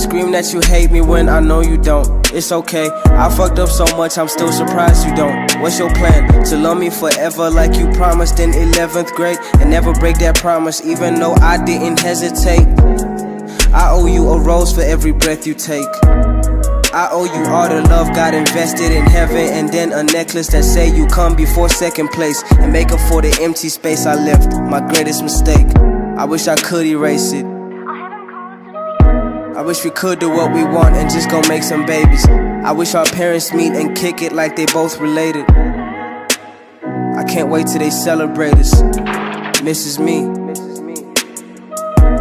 scream that you hate me when I know you don't. It's okay. I fucked up so much, I'm still surprised you don't. What's your plan? To love me forever like you promised in 11th grade and never break that promise, even though I didn't hesitate. I owe you a rose for every breath you take. I owe you all the love God invested in heaven and then a necklace that say you come before second place and make up for the empty space I left. My greatest mistake. I wish I could erase it. I wish we could do what we want and just go make some babies. I wish our parents meet and kick it like they both related. I can't wait till they celebrate us. Mrs. Me.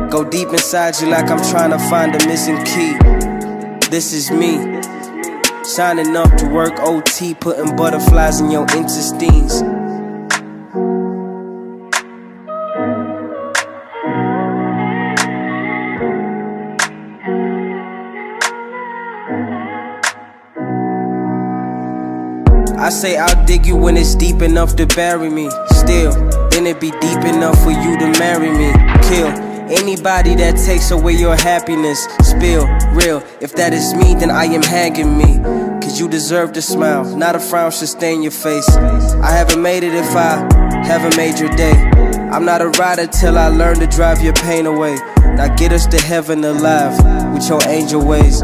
Go deep inside you like I'm trying to find a missing key. This is me. Signing up to work OT, putting butterflies in your intestines. I say I'll dig you when it's deep enough to bury me. Still, then it be deep enough for you to marry me. Kill anybody that takes away your happiness. Spill real. If that is me, then I am hanging me. Cause you deserve to smile. Not a frown should stain your face. I haven't made it if I haven't made your day. I'm not a rider till I learn to drive your pain away. Now get us to heaven alive with your angel ways.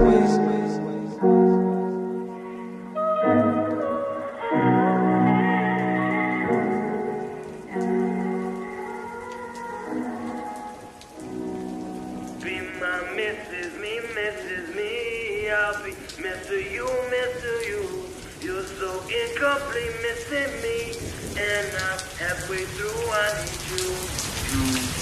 Mrs. Me, Mrs. Me. I'll be Mr. You, Mr. You. You're so incomplete, missing me. And I'm halfway through, I need you. You